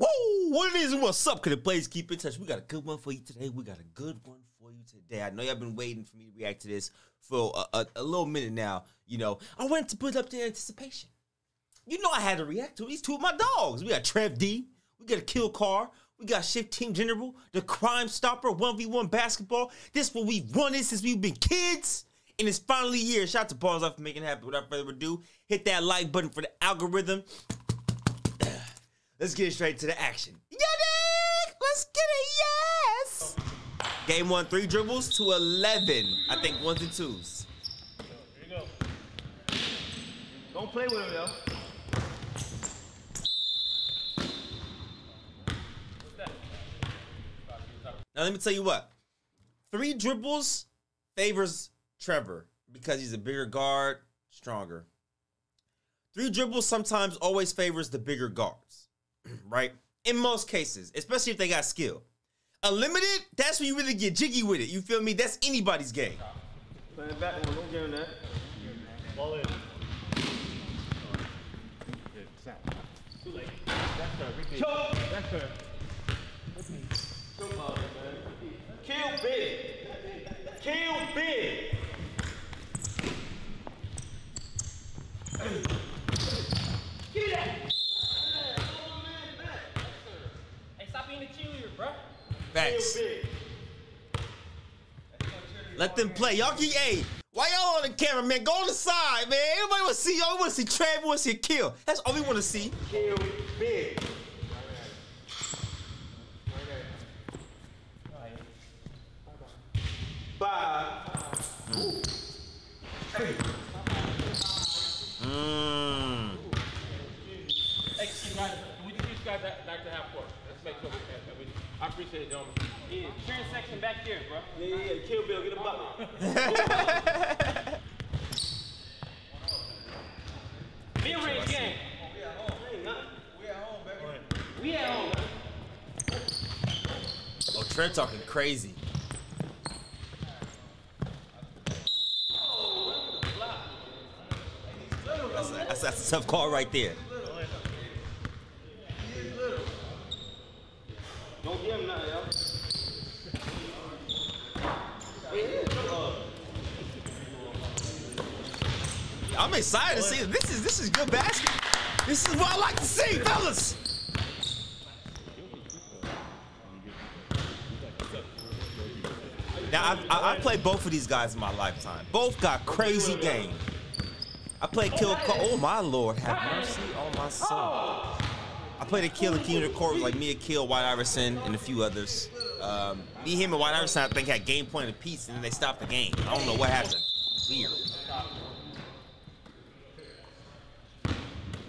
Whoa, what it is and what's up? Could the players keep in touch? We got a good one for you today. We got a good one for you today. I know y'all been waiting for me to react to this for a, a, a little minute now. You know, I wanted to put up the anticipation. You know I had to react to these two of my dogs. We got Trev D, we got Aquille Carr, we got Shift Team General, the Crime Stopper, 1v1 basketball. This what we've wanted since we've been kids. And it's finally here. Shout out to Ballislife for making it happen. Without further ado, hit that like button for the algorithm. Let's get straight to the action. Yeah, dig? Let's get it, yes! Game one, three dribbles to 11. I think ones and twos. Here you go. Don't play with him, yo. Now let me tell you what. Three dribbles favors Trevor because he's a bigger guard, stronger. Three dribbles sometimes always favors the bigger guards, right? In most cases, especially if they got skill. Unlimited, that's when you really get jiggy with it. You feel me? That's anybody's game. Play it back one. Don't give him that. Ball in. Choke. That's her. Kill big. Kill big. Get that. Hey, stop being a cheerleader, bro. Facts. Kill big. Let them play. Y'all keep, hey, why y'all on the camera, man? Go on the side, man. Everybody want to see y'all. want to see Trev, want to see kill. That's all we want to see. Kill big. Five. Hey, you guys, can we just use guys back, back to half court? Let's make sure we can. we- I appreciate it, gentlemen. Yeah, transaction back here, bro. Yeah, yeah, yeah. Kill Bill. Get a bucket. Mid-range game. We at home. Baby. We at home, man. Oh, Trev talking crazy. Oh, that's that's, that's a tough call right there. I'm excited to see. This is this is good basket. This is what I like to see, fellas. Now I've, I, I played both of these guys in my lifetime. Both got crazy game. I played Kill. Oh my lord, have mercy on my soul. Played a Kill and of Court with like me, a Kill, White Iverson, and a few others. Um, me, him, and White Iverson, I think had game point apiece, and then they stopped the game. I don't know what happened. Weird. It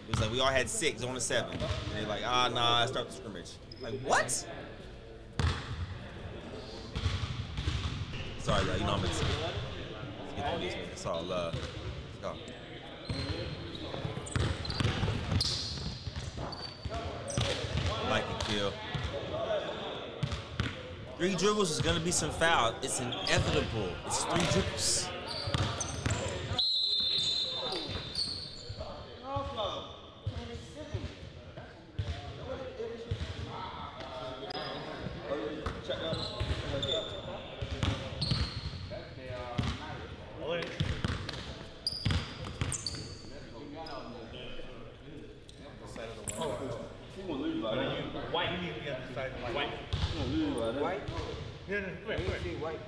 was like we all had six on a seven. And they're like, ah, nah, I start the scrimmage. Like, what? Sorry, y'all. You know I'm man. It's all love. Let's go. Like and Three dribbles is gonna be some foul. It's inevitable. It's three dribbles. Ball in. White. You need to be on the side of white. White? No, no, come here, come here. white.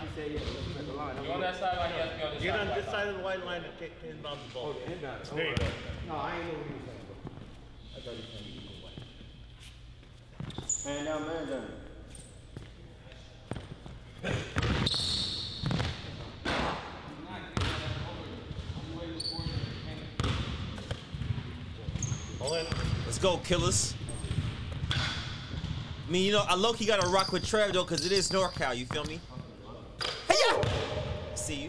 I said, yeah, at the line. On that sideline, he has to be on this Get on side. this side of the white line and take inbound the ball. Oh, there you go. No, I ain't know what he was saying, bro. I thought he was saying you go white. Man down, man down. Ball in. Let's go, killers. I mean, you know, I low key gotta rock with Trev though, cause it is NorCal. You feel me? Hey yeah. See you.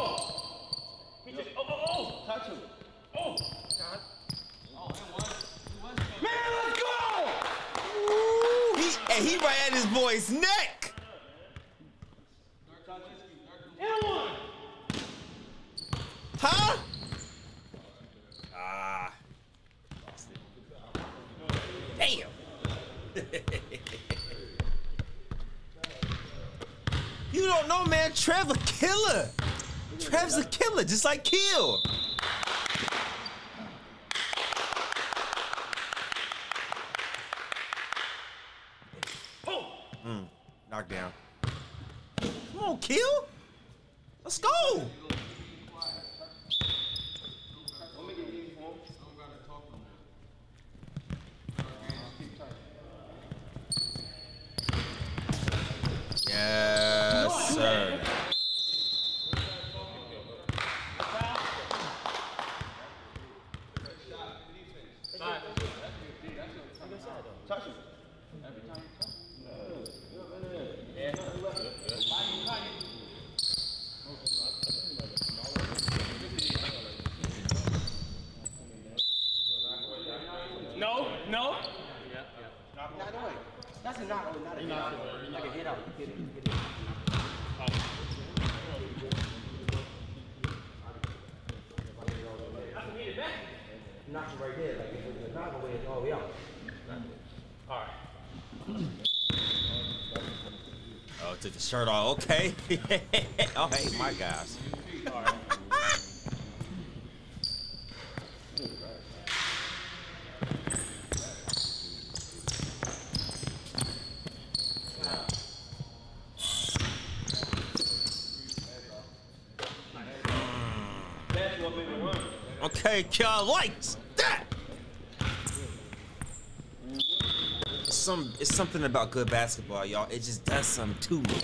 in. neck. Huh? Ah. Damn. you don't know, man. Trevor killer. Trev's a killer, just like Kill. Mm, knockdown. Come on, Kill. Let's go. Yes, sir. No, no. Knocks you right there, like if it's knock away, it's all the way out. Oh, took the shirt off. Okay. oh, hey, my guys. Hmm. Okay, y'all likes that. It's some, it's something about good basketball, y'all. It just does something to me.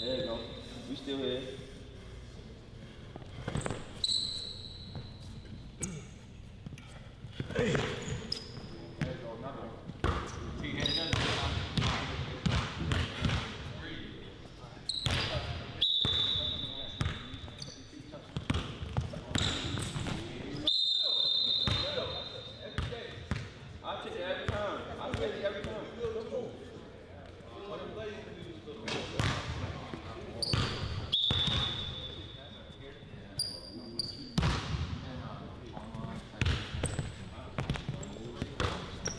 There you go. We still here. I take it every time. I take it every time.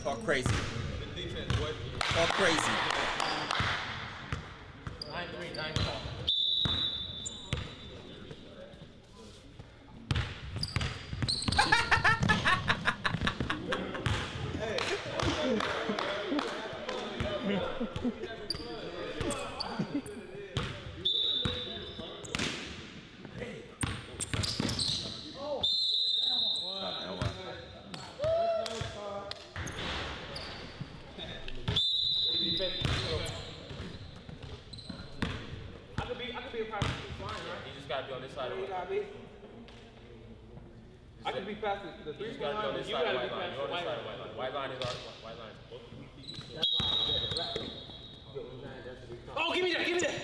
Talk crazy. Talk crazy. Nine three, nine four. I could be, I could be a part of the line, right? You just gotta be on this side of it. I can be past the, the You three just gotta be on this you side of gotta the be white line. past You're the on this white side of line. the white line. White line is our white line. Oh, give me that, give me that.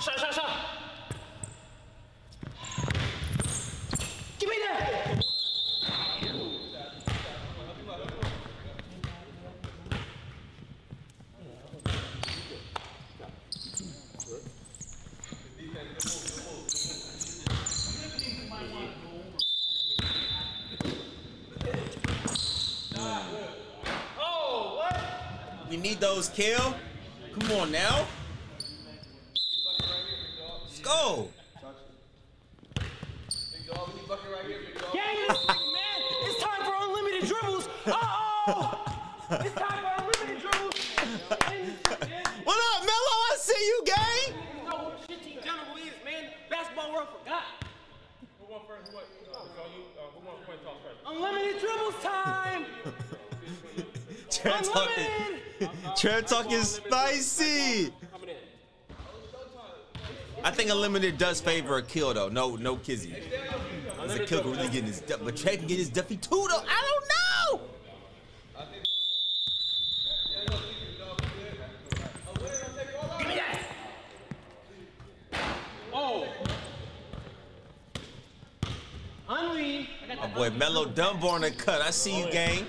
Shot, shot, shot. Give me that. We need those kill. Come on now. Trent talking spicy. I think unlimited does favor a kill though. No, no kizzy. Because a kill really get his, duff- but Trent can get his Duffy too though. I don't know. Oh. Unlean. My boy Mello Dunbar on the cut. I see you, gang.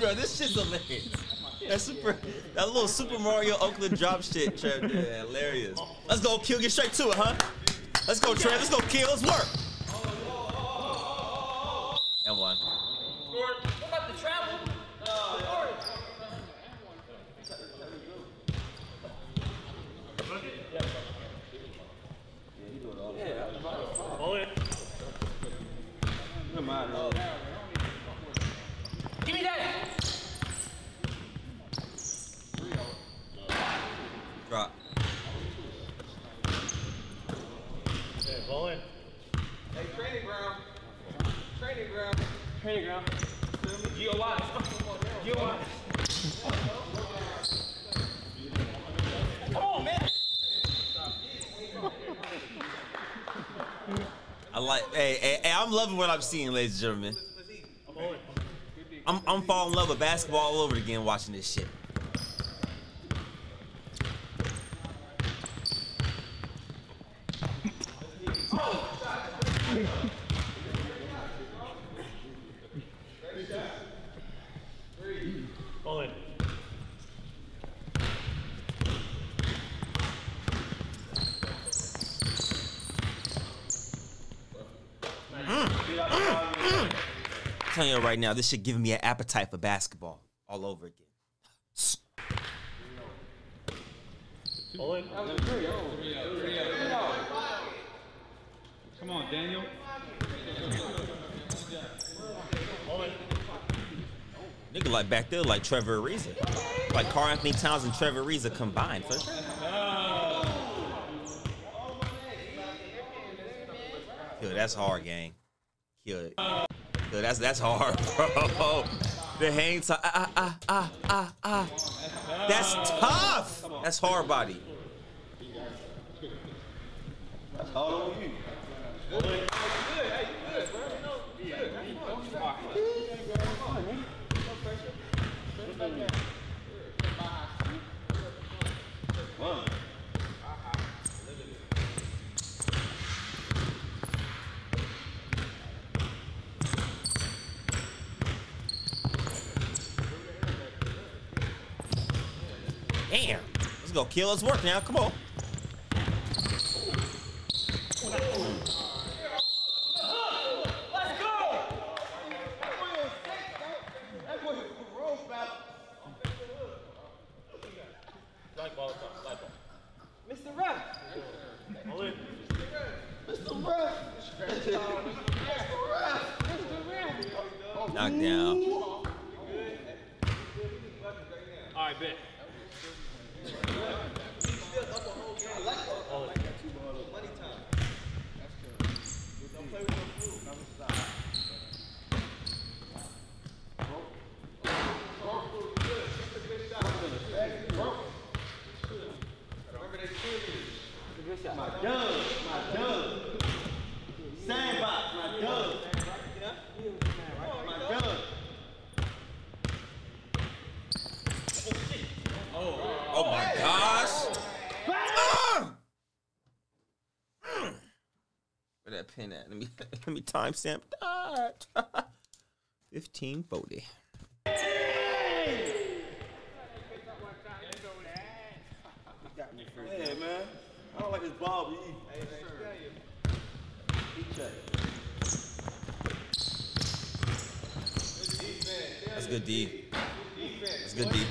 Bro, this shit's hilarious. That super, that little Super Mario Oakland drop shit, Trev. Yeah, hilarious. Let's go, kill. Get straight to it, huh? Let's go, Trev. Let's go, kill. Let's work. And one. What about the travel? Hold it. Give me that. Drop. Okay, hold it. Training ground. Geo Wise. Geo Wise. Come on, man. I like. Hey, hey, hey, I'm loving what I'm seeing, ladies and gentlemen. I'm, I'm falling in love with basketball all over again watching this shit. Hold it. I'm telling you right now, this shit giving me an appetite for basketball all over again. Come on, Daniel. Nigga like back there like Trevor Ariza. Like Karl-Anthony Towns and Trevor Ariza combined. Sure. Yo, that's hard, gang. Kill it. Yo, that's that's hard, bro. The hang time. Ah, ah, ah, ah, ah. That's tough. That's hard body. Damn. Let's go kill. Let's work now. Come on. Let's go. Light ball. Light ball. Mr. Ref. Hold it. Knockdown. All right, bet. Hold it. Oh my gosh. Ah! Mm. Where that pin at? Let me let me timestamp that. Fifteen forty. Yeah, man. I don't like his ball, but he. He check. That's good D. That's good D.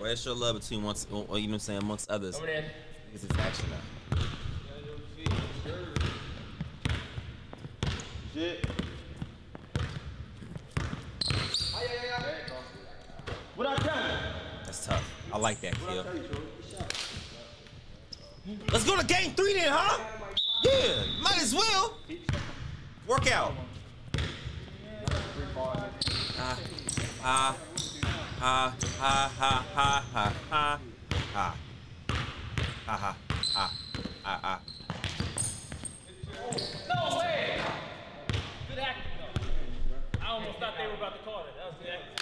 It's love, man. Well, that's your love between once, or you know what I'm saying, amongst others. Over there. Because it's action now. Shit. What I tell you? That's tough. I like that, kill. Let's go to game three then, huh? Yeah, might as well. Work out. Ah, ah, ha, ha, ha, ha, ha, ha, ha. Ha, ha, ha, ha, ha. No way! Good acting, though. I almost thought they were about to call it. That was good acting.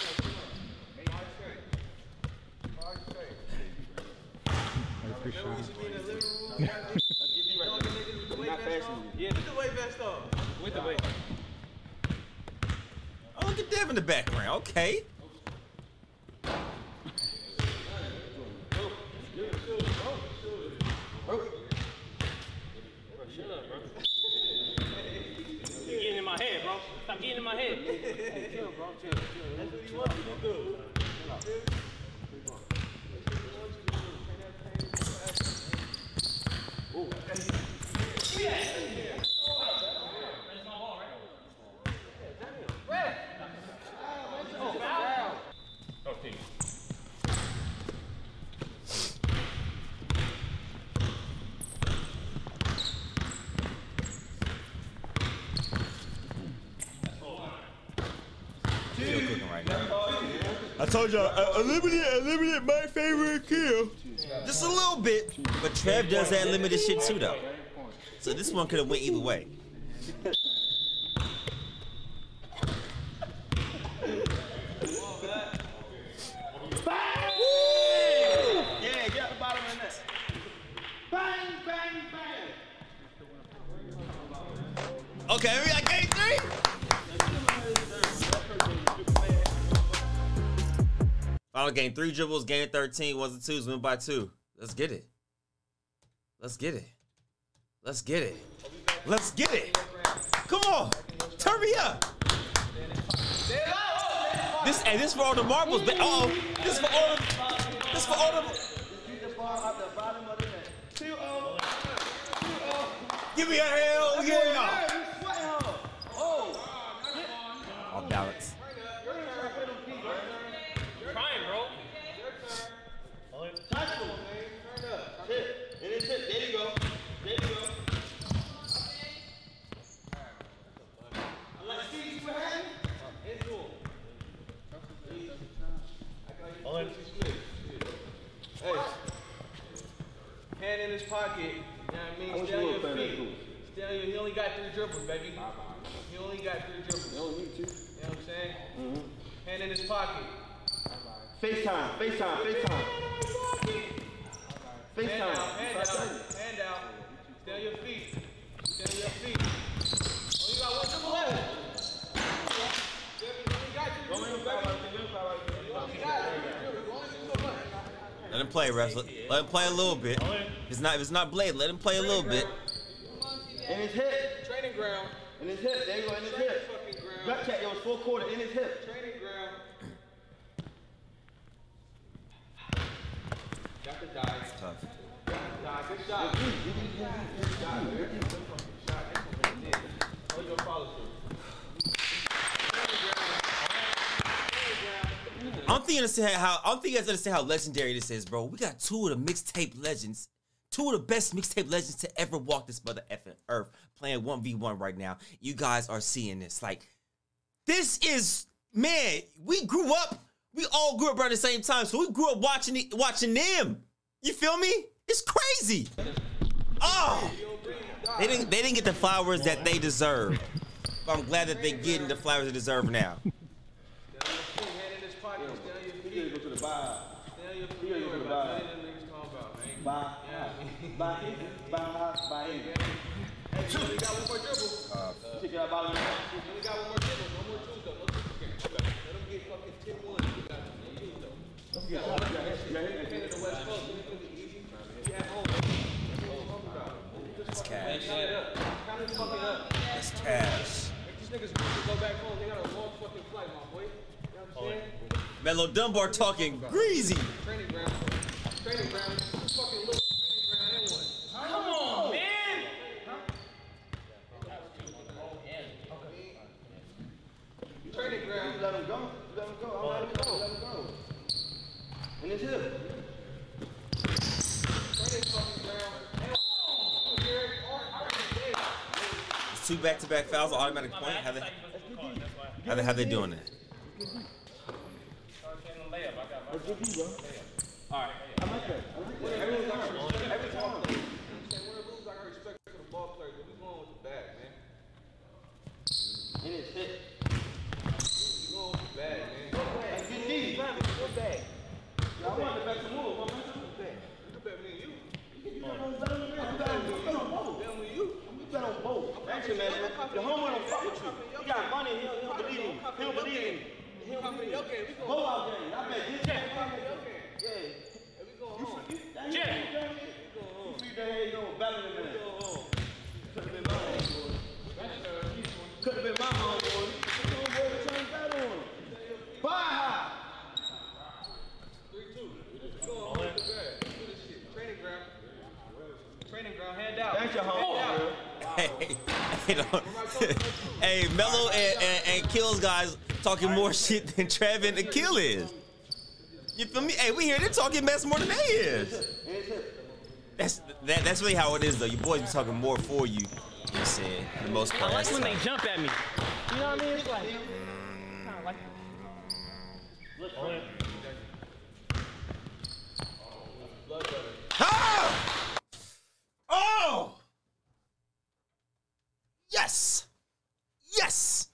Not fashionable. Yeah, get the way vest off. With the way. Oh, look at Dev in the background. Okay. Bro, shut up, bro. You're getting in my head, bro. Stop getting in my head. chill, bro. Chill, chill. Oh, Steve. Still cooking right now. I told y'all, uh, unlimited, unlimited, my favorite kill. Just a little bit, but Trev does that limited shit too, though. So this one could have went either way. Final game, three dribbles, game 13, ones and twos, win by two. Let's get it. Let's get it. Let's get it. Let's get it. Come on. Turn me up. This and this for all the marbles. Uh oh. This for all the this for all the Get the ball out the bottom of the net. 2 0. Give me a hell yeah. hard. Oh. Off balance. Trying, bro. Touch him. Turn up. Hit. And it's hit. There you go. There you go. Let's see you behind. Into him. Hey. Hand in his pocket. You know what I mean? Stay on your feet. Stay on your, he only got three dribbles, baby. He only got three dribbles. You know what I'm saying? Hand in his pocket. FaceTime, FaceTime, FaceTime. Hand FaceTime. down, hand down, hand down. Stay on your feet. Stay on your feet. Oh, you got one dribble left. You only got two dribbles, baby. You only got three dribbles. You only do so much. Let him play, refs. Let, let him play a little bit. If it's not if it's not Blade, let him play a little bit. In his hip. Training ground. In his hip. There you go, in his hip. Fucking ground. Gut check, yo, it's full quarter in his hip. Training ground. Got the dive. Tough. Dive. Good shot. Good shot. Good shot. Hold your follow through. Training ground. Training ground. I don't think you understand how. I don't think you guys understand how legendary this is, bro. We got two of the mixtape legends, two of the best mixtape legends to ever walk this mother effing earth, playing one v one right now. You guys are seeing this. Like, this is man. We grew up. We all grew up around the same time, so we grew up watching it, watching them. You feel me? It's crazy. Oh, they didn't. They didn't get the flowers that they deserve. But I'm glad that they're getting the flowers they deserve now. Hand in his pocket, stay on your feet. Go to the bar. Stay on your feet. He gotta go to the bar. None of them niggas talking about, man. Buy, buy in, buy house, buy in. Hey, got one more dribble. About You only got one more dribble. No more twos, though. No twos again. Let them get fucking 10-1. You got though. One. Came to the West Coast. Cash. Cash. These niggas to go back home, they got a long fucking flight, my boy. You know what I'm saying? Mellow Dunbar talking greasy. Training ground. Training ground. Fucking little training ground and one. Come on, man. Training ground. Let him go. Let him go. I'll let him go. Let him go. And it's him. Training fucking ground. And one. Derek, I already did. It's two back to back fouls, automatic point. How they, how they, how they doing that? Let's get D, bro. All right. I like that. I like that. Every time. Every time. Say win or lose, I got respect for the ball players, but we going with the bag, man. And it's hit. We going with the bag, man. Let's get D. What bag? I want the best move. I'm not the bag. You can bet me and you. You bet on better than me. I'm betting I'm betting on both. Bet me and you. We bet on both. Actually, man, the homeowner don't fuck with you. He got money. He don't, he don't believe in you. He don't believe in you. He don't believe in you. We Go out there. I bet this game. Yeah. Hey, we going home. You feed that head, you know, better than that. Could have been my homeboy. Could have been my homeboy. Homeboy to bet on him. Buy high. Three, two. We going home with the bag. Do this shit. Training ground. Training ground, hand out. That's your homeboy. Hey, hey, don't- hey, Mello and, and, and Kills guys talking more shit than Trevin and Kill is. You feel me? Hey, we hear them talking mess more than they is. That's that, that's really how it is though. Your boys be talking more for you. You know saying? For the most I part. like That's when they jump at me. You know what I mean? It's like, kind of like. Ah! Oh! Yes! Yes!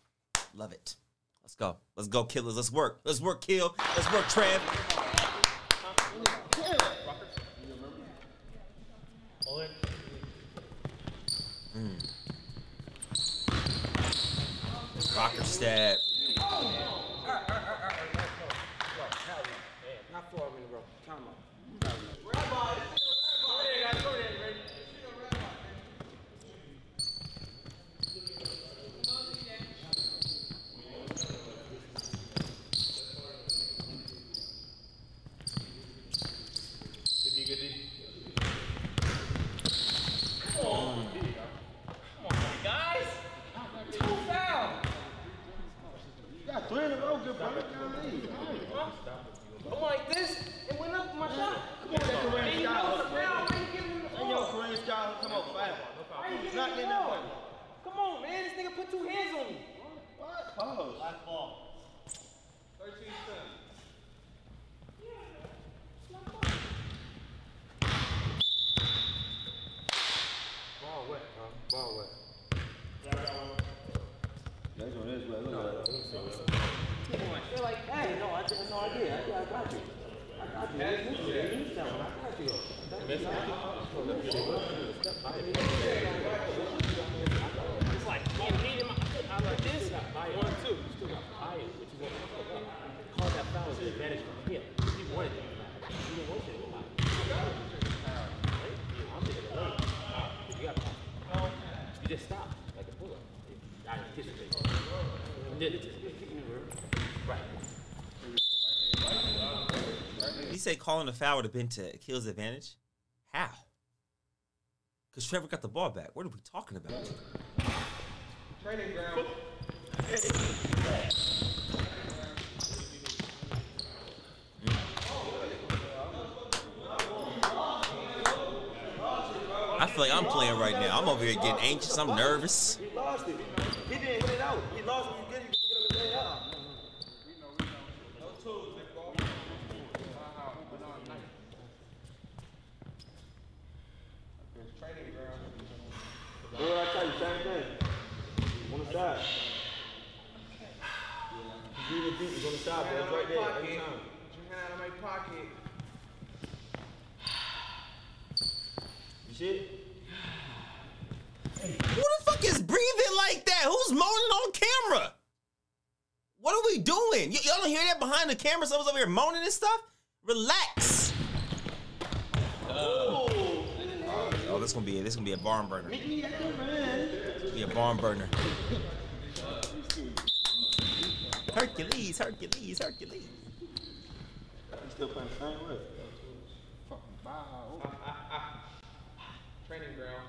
Love it. Let's go. Let's go, killers. Let's work. Let's work, kill. Let's work. Hold it. Mm. Rocker stab. Not four in a row D, good D. Guys, two foul. You got three in a row, good brother. Golly. I'm like this and went up my shot. Come on, that Man, Kareem you know Scott. the foul. Why you giving him the Hey, yo, ball? Kareem Scott, come on, fast. Why you giving Not him getting the that ball? Come on, man. This nigga put two hands on me. What? Pause. Last ball. 13 seconds. Ball wet, huh? Ball wet. That's what it is, but look at that. They're like, hey, no, I didn't no idea. I, I got you. I got you. You use that one. I got you. It's like, me and my, I like this. One, two. You still got higher. What you want? Call that foul as an advantage from him. He wanted it. You didn't want it. You. You just stop like a pull-up. I anticipate. say calling a foul would have been to Aquille's advantage? How? Because Trevor got the ball back. What are we talking about? Training ground. I feel like I'm playing right now. I'm over here getting anxious. I'm nervous. He lost it. He didn't hit it out. He lost it. On the side. You do the deep, it's on the side, Hand bro. It's right my there. Every time. Put your hand out of my pocket. You see it? Who the fuck is breathing like that? Who's moaning on camera? What are we doing? Y'all don't hear that behind the camera? Someone's over here moaning and stuff? Relax. Oh, this gonna be a, this gonna be a barn burner. Be a barn burner. Hercules, Hercules, Hercules. He's still playing the same way. Training ground.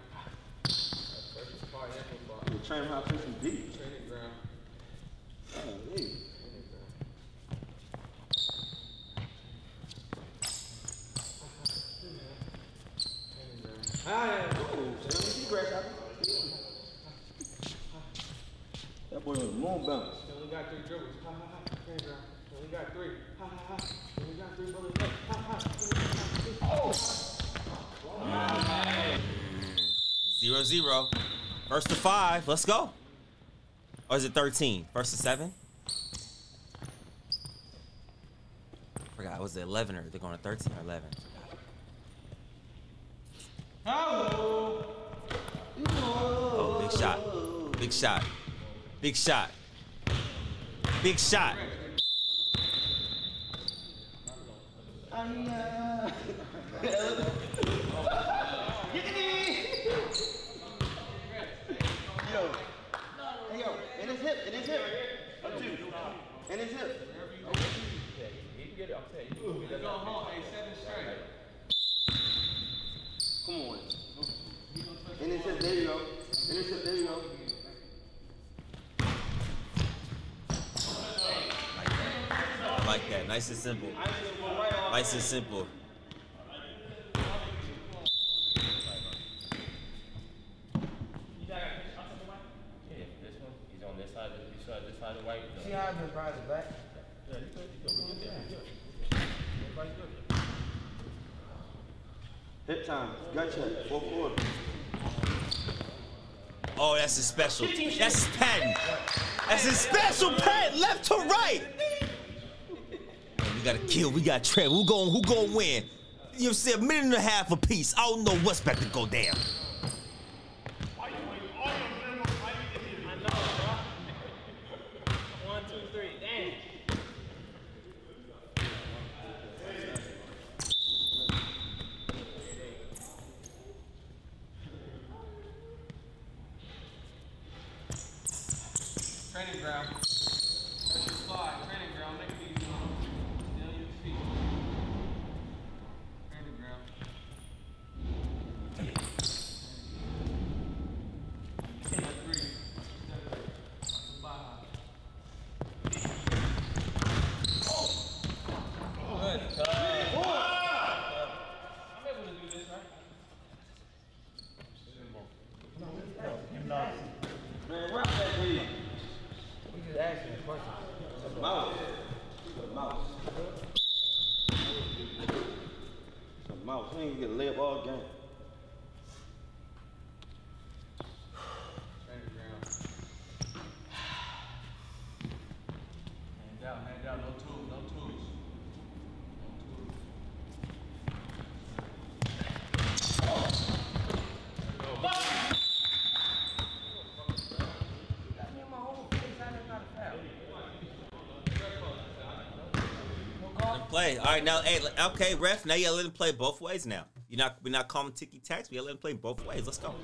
First part amplified. You train how to play some deep. Training ground. Golly. That boy was moon bounce. He got three dribbles. Ha ha ha. He got three. Ha ha ha. He got three left. Ha ha. Only. Zero zero. First to five. Let's go. Or is it 13? First to seven? Forgot. Was it 11 or they're going to 13 or 11? Oh, big shot. Big shot. Big shot. Big shot. Yo. Hey, yo. In his hip. In his hip. Up two. In his hip. Go home. Hey, seven straight. Come on. In his hip. There you go. In his hip. There you go. I like that. Nice and simple. Nice and simple. Yeah, this one, he's on this side, you saw this side of the white. See how I've been brought it back? Yeah, you good, you good, we good there, we good. Everybody's good. Hip time. Gut check. Fourth quarter. Oh, that's a special. That's his patent. That's his special patent. Left to right. We gotta kill. We got trap. Who going? Who gonna win? You see a minute and a half apiece. I don't know what's about to go down. One, two, three, damn. Training ground. That's your slide. Training ground. Next to you. Stay on your feet. Training ground. Step three. Step five. Good. I'm able to do this, right? Man, rock that please. We just asking a question. That's a mouse. That's a mouse. That's a mouse. He ain't get a layup all game. Training ground. Hand down, hand down. No tools, no tools. No tools. Let him play. All right, now, hey, okay, ref. Now you let him play both ways. Now you're not. We're not calling ticky tacks. We let him play both ways. Let's go.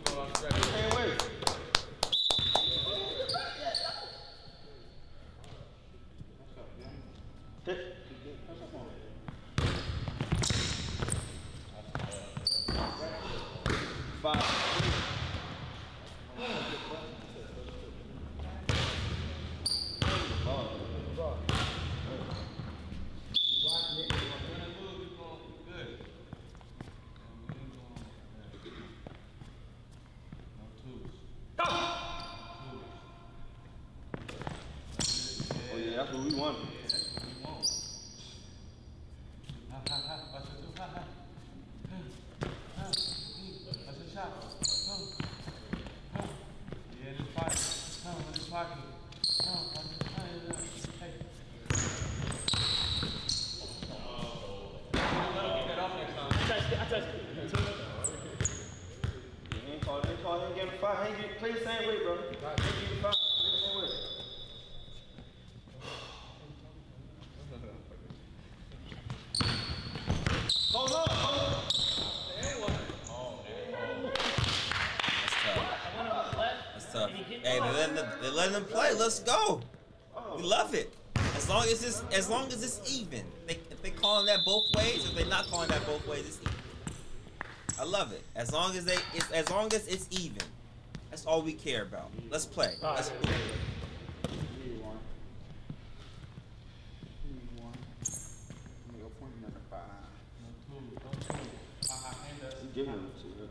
one. Let's go. We love it. As long as it's as long as it's even. They, if they calling that both ways, if they're not calling that both ways, it's even. I love it. As long as they, it's, as long as it's even. That's all we care about. Let's play. Let's Alright. play. Need one. Need one. Nigga pointing at the five. You giving them to her.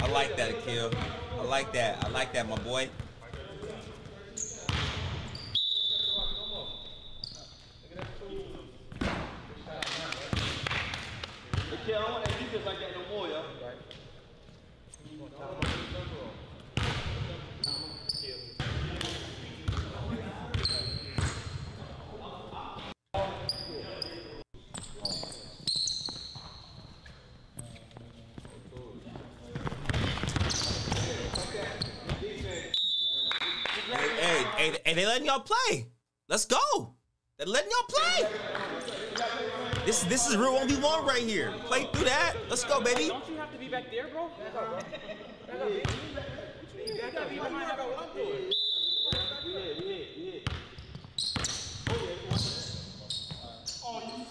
I like that, Aquille. I like that. I like that, my boy. Hey, kid, I don't want that defense like that no more, yo. Hey, hey, hey, hey, they letting y'all play. Let's go. They're letting y'all play. This this is real one v one right here. Play through that. Let's go, baby. Don't you have to be back there, bro? Back up, bro. Back up. You gotta be behind that one door.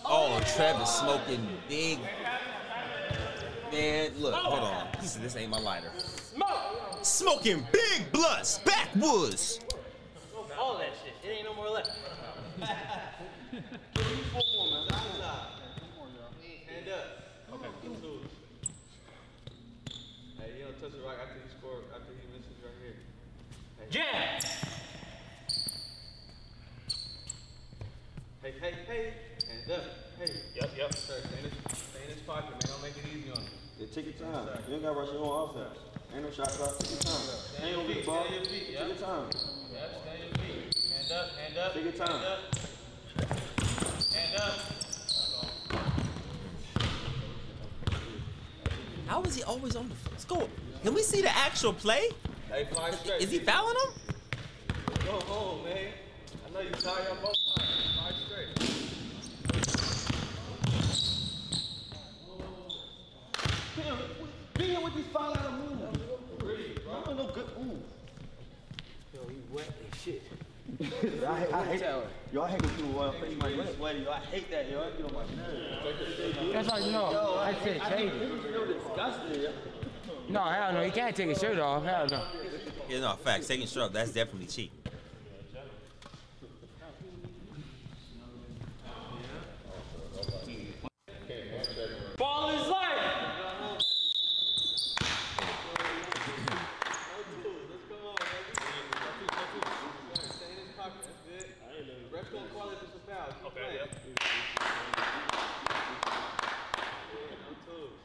Oh, Trev is smoking big. Man, look, hold on. This, this ain't my lighter. Smoke! Smoking big blunts, backwoods. All of that shit. It ain't no more left. Hand up. Okay. Two. Hey, you don't touch the rock after you score, after he misses right here. Hey. Jam! Hey, hey, hey. Hand up. Hey. Yep, yep. Sir, stay in this, stay in this pocket, man. Don't make it easy on him. Yeah, take your time. You ain't gotta rush your own offense. Ain't no shot clock. Take your time. Stay Ain't on no your big feet. ball. Stay your feet. Take your time. Yeah, stay your feet. Hand up, hand up. Take your time. Hand up. Hand up. How is he always on the? Let's go. Can we see the actual play? Hey, fly straight. Is he fouling him? Go home, man. I know you tired. I'm both tired. Fly straight. Damn, be here with these foul out of moves. I don't know good move. Yo, he wet as shit. I, hate- I hate Yo, I hate when people want to face my sweaty. Yo, I hate that. Yo, I get on my nerves. That's how you know. Yo, I said I shady. feel disgusting. yo. No, hell no. He can't take his shirt off. Hell no. Yeah, no, facts. Taking shirt off, That's definitely cheap. Ball is life! Stay in this pocket. That's good. Ref's gonna call it just a foul. Keep Okay, playing. yep. No twos.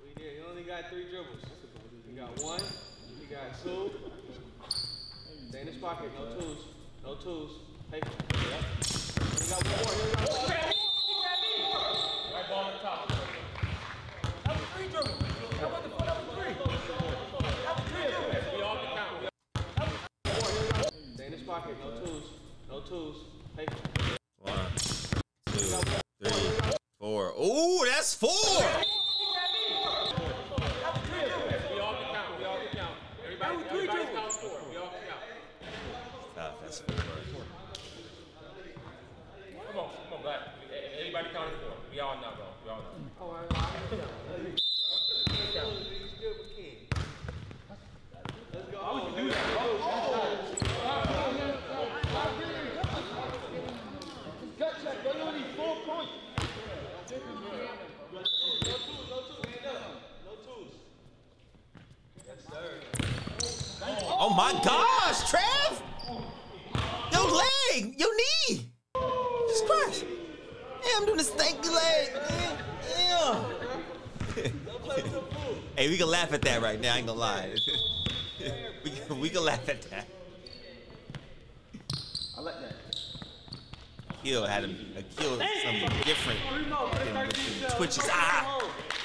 We did. You only got three dribbles. You got one. You got two. Stay in this pocket. No twos. No twos. Hey. You got one more. You got one more. Right ball on top. We all can count. Stay in this pocket. No twos. No twos. Hey. One, two, three, four. Ooh, that's four. We all can count. We all can count. Everybody, everybody counts four. We all can count. Ah, that's four. Come on, come on, Black. E- Everybody counted four. We all know, bro. We all know. Let's go. How would you do that? Gut check. Yo, you only need four points. No twos. No twos. Hand up. No twos. Yes, sir. Oh my gosh, Trev! Your leg, your knee. Jesus Christ. Yeah, I'm doing the stanky leg. Yeah. hey, we can laugh at that right now. I ain't gonna lie. we, can, we can laugh at that. I like that. Kill had him. Kill something different the twitches. Ah.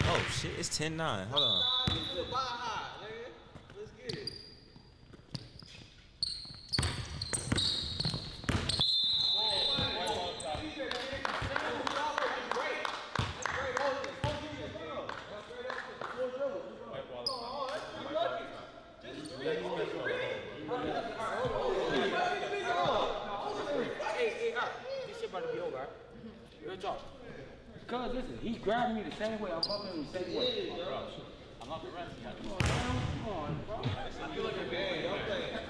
Oh shit, it's 10-9. Hold on. Baja, nigga. Let's get it. He's grabbing me the same way. I'm bumping him the same way. I'm not the rest. Come on, come on, bro. I feel like a man.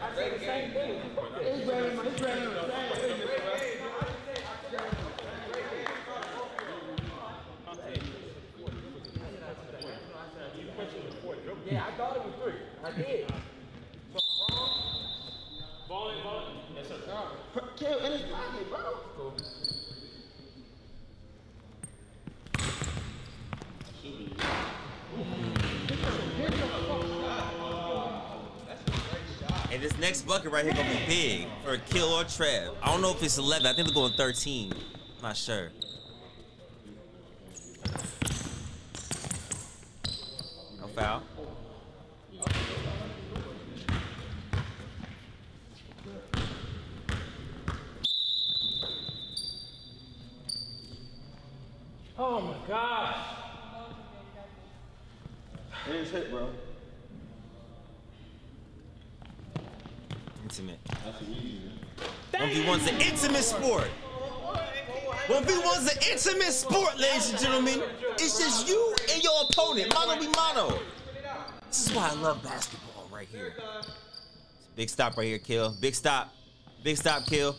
I said the same thing. He's grabbing me. He's grabbing me the same way. Yeah, I thought it was three. I did. So I'm wrong. Ball in, ball in. Yes, sir. No, Kill in his pocket, bro. And this next bucket right here gonna be big for Aquille or Trev. I don't know if it's 11. I think they're going 13. I'm not sure. No foul. Oh my gosh. Hands hit, bro. Intimate. 1v1's an intimate sport. 1v1's an sport, ladies and gentlemen. It's just you and your opponent, mano be mano. This is why I love basketball right here. Big stop right here, kill. Big stop. Big stop, kill.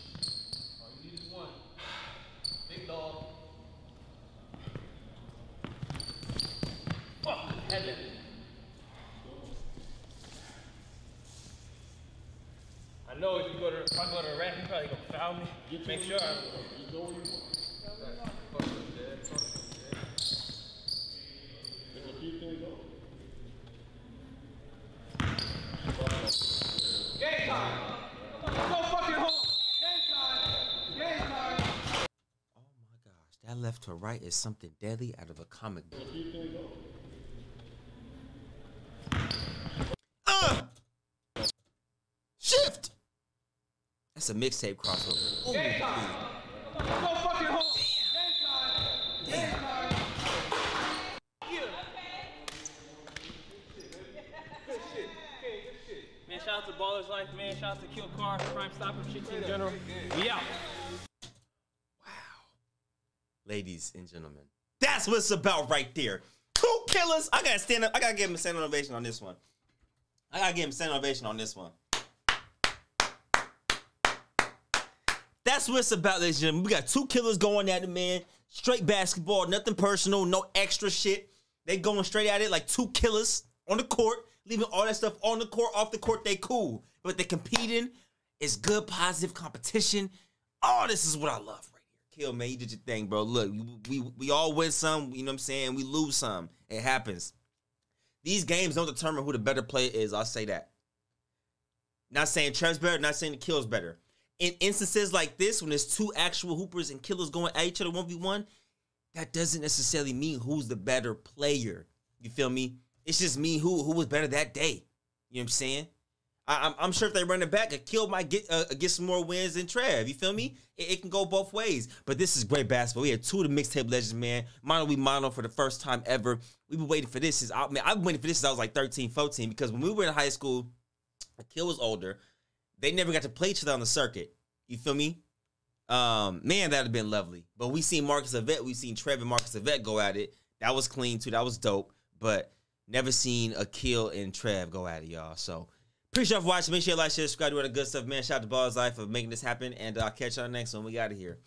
I know if you go to if I go to the rack, you probably gonna foul me. Make sure. I, Game time. Let's go fucking home. Game time. Game time. Oh my gosh, that left to right is something deadly out of a comic book. Uh! Shift! That's a mixtape crossover. Ooh, Game time. Go fucking home. Game time. Game time. man, shout out to Ballislife, man. Shout out to Kill Carr, Crime Stopper, shit in general. We out. Ladies and gentlemen. That's what it's about right there. Two killers. I gotta stand up. I gotta give him a standing ovation on this one. I gotta give him a standing ovation on this one. That's what it's about, ladies and gentlemen. We got two killers going at it, man. Straight basketball, nothing personal, no extra shit. They going straight at it like two killers on the court, leaving all that stuff on the court, off the court. They cool, but they competing. It's good, positive competition. Oh, this is what I love. Kill, man, you did your thing, bro. Look, we, we all win some, you know what I'm saying? We lose some. It happens. These games don't determine who the better player is. I'll say that. Not saying Trev's better, not saying the kill's better. In instances like this, when there's two actual hoopers and killers going at each other 1v1, that doesn't necessarily mean who's the better player. You feel me? It's just me who who was better that day. You know what I'm saying? I, I'm, I'm sure if they run it back, Aquille might get uh, get some more wins than Trev. You feel me? It, it can go both ways. But this is great basketball. We had two of the mixtape legends, man. Mono we mono for the first time ever. We've been waiting for this since I man, I've been waiting for this since I was like 13, 14. Because when we were in high school, Kill was older. They never got to play each other on the circuit. You feel me? Um, man, that'd have been lovely. But we seen Marcus Avet, we seen Trev and Marcus Avet go at it. That was clean too. That was dope. But never seen Aquille and Trev go at it, y'all. So appreciate y'all for watching. Make sure you like, share, subscribe, do all the good stuff, man. Shout out to Ballislife for making this happen. And I'll catch y'all next one. We got it here.